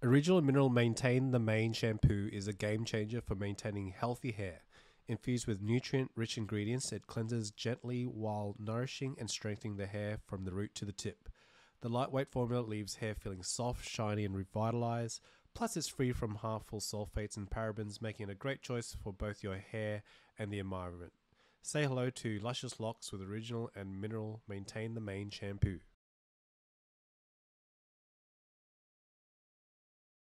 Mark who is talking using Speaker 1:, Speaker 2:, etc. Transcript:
Speaker 1: Original Mineral Maintain the Mane shampoo is a game changer for maintaining healthy hair. Infused with nutrient rich ingredients, it cleanses gently while nourishing and strengthening the hair from the root to the tip. The lightweight formula leaves hair feeling soft, shiny, and revitalized. Plus, it's free from harmful sulfates and parabens, making it a great choice for both your hair and the environment. Say hello to Luscious Locks with original and mineral Maintain the Mane shampoo.